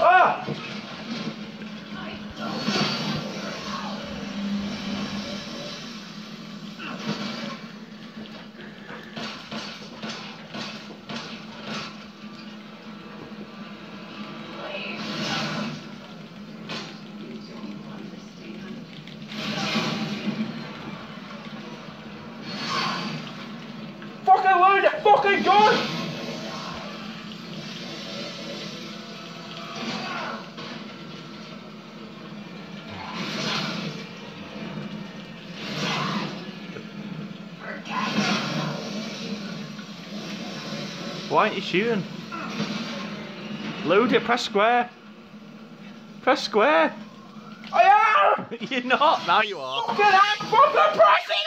Ah! Fucking load it! Fucking gun! Why aren't you shooting? Load it, press square. Press square. I am! You're not, now you are. Fucking fucking! Fuck